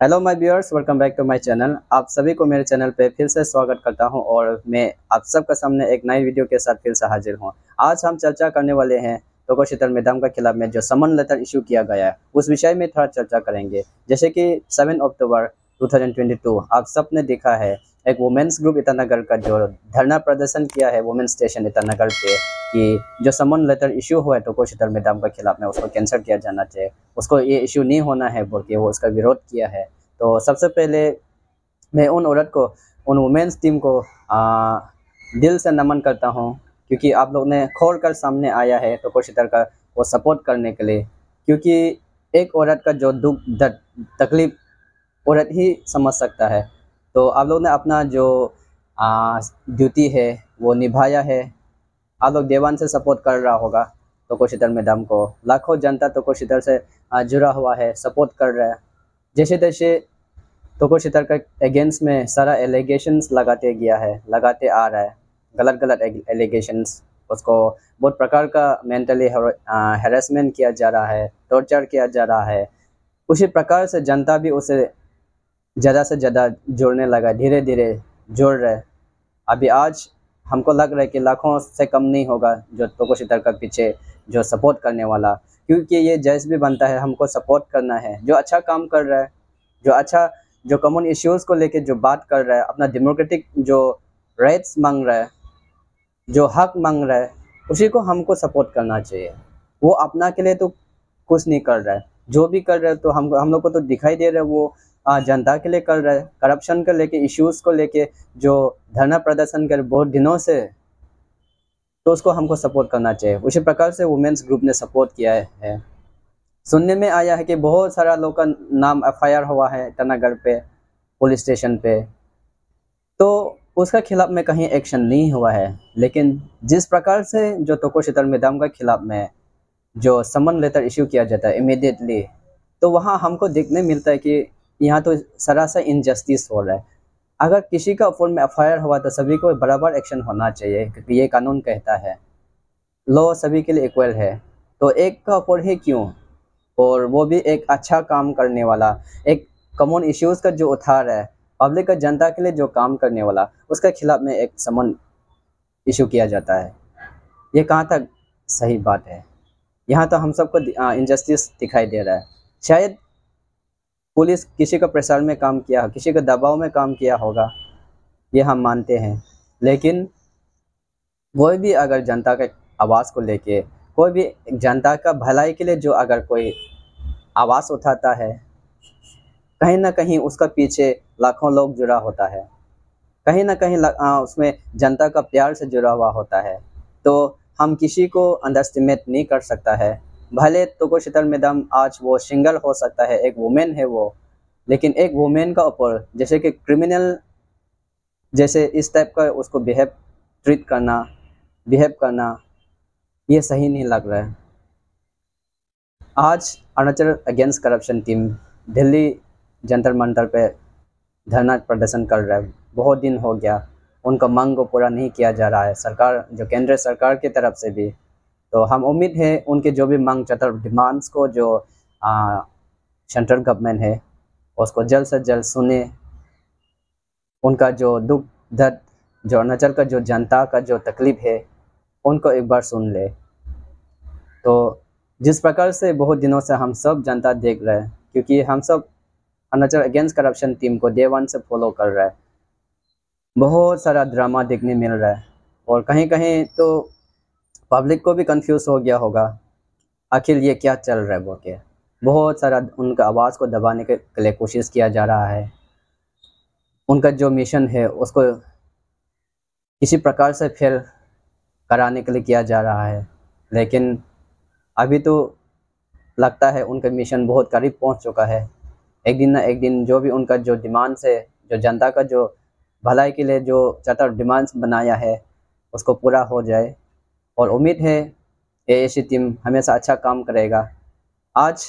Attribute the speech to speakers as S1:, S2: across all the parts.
S1: Hello my viewers welcome back to my channel आप सभी को मेरे चैनल पे फिर से स्वागत करता हूँ और मैं आप सबका सामने एक नई वीडियो के साथ फिर से हाजिर हूँ। आज हम चर्चा करने वाले हैं टोको शीतल मैदान के खिलाफ में जो समन लेटर इशू किया गया है। उस विषय में थोड़ा चर्चा करेंगे। जैसे कि सेवन अक्टूबर 2022 आप सबने देखा है, एक वुमेन्स ग्रुप ईटानगर का जो धरना प्रदर्शन किया है वुमेन्स स्टेशन ईटानगर पे, कि जो समन लेटर इशू हुआ है टोको शीतल मैदान के खिलाफ में, उसको कैंसिल किया जाना चाहिए। उसको ये इशू नहीं होना है बोल के वो उसका विरोध किया है। तो सबसे पहले मैं उन औरत को उन वुमेंस टीम को आ, दिल से नमन करता हूँ क्योंकि आप लोग ने खोल कर सामने आया है तो शीतल का वो सपोर्ट करने के लिए। क्योंकि एक औरत का जो दुख दर्द तकलीफ़ औरत ही समझ सकता है। तो आप लोग ने अपना जो ड्यूटी है वो निभाया है। आप लोग देवान से सपोर्ट कर रहा होगा। तो शीतल मैडम को। लाखों जनता तो से जुड़ा हुआ है सपोर्ट कर रहा है। जैसे तैसे तो शीतल का अगेंस्ट में सारा एलिगेशंस लगाते गया है, लगाते आ रहा है। गलत गलत एलिगेशंस उसको बहुत प्रकार का मेंटली हेरासमेंट किया जा रहा है टॉर्चर किया जा रहा है। उसी प्रकार से जनता भी उसे ज़्यादा से ज़्यादा जोड़ने लगा धीरे धीरे जोड़ रहे अभी आज हमको लग रहा है कि लाखों से कम नहीं होगा जो तोको शीतल का पीछे जो सपोर्ट करने वाला। क्योंकि ये जैस भी बनता है, हमको सपोर्ट करना है। जो अच्छा काम कर रहा है, जो अच्छा जो कॉमन इश्यूज़ को लेके जो बात कर रहा है, अपना डेमोक्रेटिक जो राइट्स मांग रहा है, जो हक मांग रहा है, उसी को हमको सपोर्ट करना चाहिए। वो अपना के लिए तो कुछ नहीं कर रहा है। जो भी कर रहा है तो हम हम लोग को तो दिखाई दे रहा है वो जनता के लिए कर रहे है करप्शन को लेके इश्यूज़ को लेके, जो धरना प्रदर्शन कर बहुत दिनों से तो उसको हमको सपोर्ट करना चाहिए। उसी प्रकार से वुमेन्स ग्रुप ने सपोर्ट किया है। सुनने में आया है कि बहुत सारा लोग का नाम एफआईआर हुआ है टनागढ़ पे पुलिस स्टेशन पे। तो उसका खिलाफ में कहीं एक्शन नहीं हुआ है। लेकिन जिस प्रकार से जो तोको शीतल मैदाम का खिलाफ में जो समन लेटर इशू किया जाता है इमीडिएटली तो वहाँ हमको देखने मिलता है कि यहाँ तो सरासर इनजस्टिस हो रहा है। अगर किसी का ऊपर में एफ़ हुआ तो सभी को बराबर एक्शन होना चाहिए, क्योंकि ये कानून कहता है। लॉ सभी के लिए इक्वल है। तो एक का ऊपर ही क्यों? और वो भी एक अच्छा काम करने वाला, एक कॉमन इश्यूज़ का जो उठा रहा है पब्लिक का जनता के लिए जो काम करने वाला, उसके खिलाफ में एक समन इशू किया जाता है। ये कहाँ तक सही बात है? यहाँ तो हम सबको इनजस्टिस दिखाई दे रहा है। शायद पुलिस किसी का प्रेशर में काम किया किसी का दबाव में काम किया होगा ये हम मानते हैं। लेकिन कोई भी अगर जनता के आवाज़ को लेके कोई भी जनता का भलाई के लिए जो अगर कोई आवाज़ उठाता है कहीं ना कहीं उसका पीछे लाखों लोग जुड़ा होता है। कहीं ना कहीं आ, उसमें जनता का प्यार से जुड़ा हुआ होता है। तो हम किसी को अंडरस्टिमेट नहीं कर सकता है। भले तो को शीतल मैडम आज वो सिंगल हो सकता है, एक वुमेन है वो, लेकिन एक वुमेन का ऊपर जैसे कि क्रिमिनल जैसे इस टाइप का उसको बिहेव ट्रीट करना बिहेव करना, ये सही नहीं लग रहा है। आज Arunachal against corruption team Delhi Jantar Mantar पे धरना प्रदर्शन कर रहा है। बहुत दिन हो गया, उनका मांग को पूरा नहीं किया जा रहा है। सरकार, जो केंद्र सरकार की तरफ़ से भी तो हम उम्मीद है उनके जो भी मांग चतर डिमांड्स को जो सेंट्रल गवर्नमेंट है, उसको जल्द से जल्द सुने। उनका जो दुख, दर्द, जो अरुणाचल का जो जनता का जो तकलीफ़ है, उनको एक बार सुन ले। तो जिस प्रकार से बहुत दिनों से हम सब जनता देख रहे हैं, क्योंकि हम सब अरुणाचल अगेंस्ट करप्शन टीम को डे वन से फॉलो कर रहा है। बहुत सारा ड्रामा देखने मिल रहा है, और कहीं कहीं तो पब्लिक को भी कंफ्यूज हो गया होगा। आखिर ये क्या चल रहा है वो के बहुत सारा उनका आवाज़ को दबाने के लिए कोशिश किया जा रहा है। उनका जो मिशन है, उसको किसी प्रकार से फिर कराने के लिए किया जा रहा है। लेकिन अभी तो लगता है उनका मिशन बहुत करीब पहुँच चुका है। एक दिन ना एक दिन जो भी उनका जो डिमांड्स है, जो जनता का जो भलाई के लिए जो चार डिमांड्स बनाया है, उसको पूरा हो जाए। और उम्मीद है एसी टीम हमेशा अच्छा काम करेगा। आज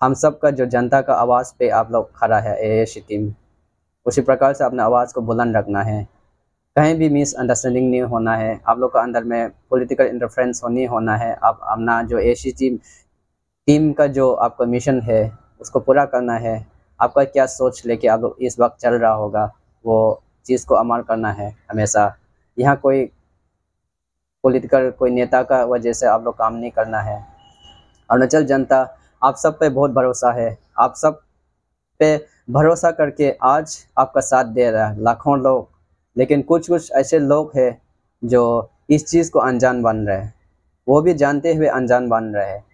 S1: हम सब का जो जनता का आवाज़ पे आप लोग खड़ा है एसी टीम, उसी प्रकार से अपने आवाज़ को बुलंद रखना है। कहीं भी मिसअंडरस्टैंडिंग नहीं होना है, आप लोग का अंदर में पॉलिटिकल इंटरफ्रेंस नहीं होना है, आप अपना जो एसी टीम टीम का जो आपका मिशन है, उसको पूरा करना है। आपका क्या सोच लेके आप लोग इस वक्त चल रहा होगा, वो चीज़ को अमल करना है हमेशा। यहाँ कोई पॉलिटिकल कोई नेता का वजह से आप लोग काम नहीं करना है। अरुणाचल जनता, आप सब पे बहुत भरोसा है। आप सब पे भरोसा करके आज आपका साथ दे रहा है, लाखों लोग। लेकिन कुछ कुछ ऐसे लोग हैं जो इस चीज़ को अनजान बन रहे हैं। वो भी जानते हुए अनजान बन रहे हैं।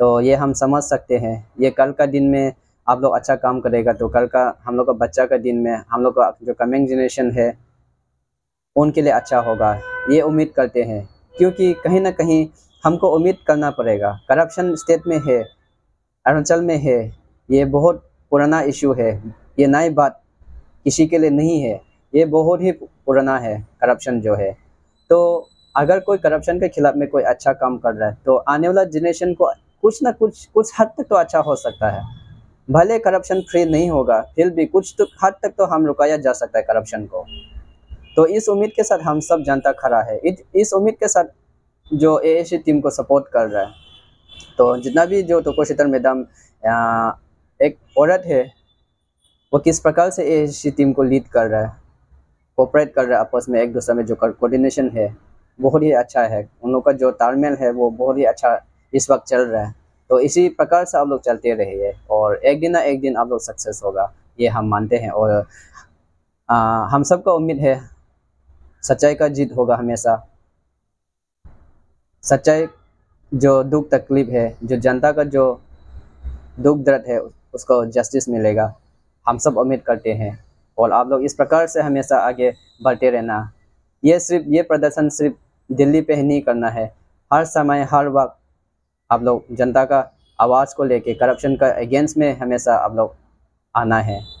S1: तो ये हम समझ सकते हैं। ये कल का दिन में आप लोग अच्छा काम करेगा तो कल का हम लोग का बच्चा का दिन में हम लोग का जो कमिंग जनरेशन है उनके लिए अच्छा होगा। ये उम्मीद करते हैं, क्योंकि कहीं ना कहीं हमको उम्मीद करना पड़ेगा। करप्शन स्टेट में है अरुणाचल में है, ये बहुत पुराना इशू है। ये नई बात किसी के लिए नहीं है, ये बहुत ही पुराना है करप्शन जो है। तो अगर कोई करप्शन के खिलाफ में कोई अच्छा काम कर रहा है तो आने वाला जनरेशन को कुछ ना कुछ कुछ हद तक तो अच्छा हो सकता है। भले करप्शन फ्री नहीं होगा, फिर भी कुछ तो हद तक तो हम रुकाया जा सकता है करप्शन को। तो इस उम्मीद के साथ हम सब जनता खड़ा है। इस उम्मीद के साथ जो ए टीम को सपोर्ट कर रहा है। तो जितना भी जो तो शीतल मैडम एक औरत है वो किस प्रकार से ए टीम को लीड कर रहा है कोऑपरेट कर रहा है आपस में एक दूसरे में जो कोऑर्डिनेशन है बहुत ही अच्छा है। उन लोग का जो तालमेल है वो बहुत ही अच्छा इस वक्त चल रहा है। तो इसी प्रकार से आप लोग चलते रहिए और एक दिन ना एक दिन आप लोग सक्सेस होगा ये हम मानते हैं और आ, हम सबका उम्मीद है सच्चाई का जीत होगा हमेशा। सच्चाई जो दुख तकलीफ़ है, जो जनता का जो दुख दर्द है, उसको जस्टिस मिलेगा। हम सब उम्मीद करते हैं। और आप लोग इस प्रकार से हमेशा आगे बढ़ते रहना। ये सिर्फ़, ये प्रदर्शन सिर्फ़ दिल्ली पे ही नहीं करना है। हर समय, हर वक्त आप लोग जनता का आवाज़ को लेके करप्शन का अगेंस्ट में हमेशा आप लोग आना है।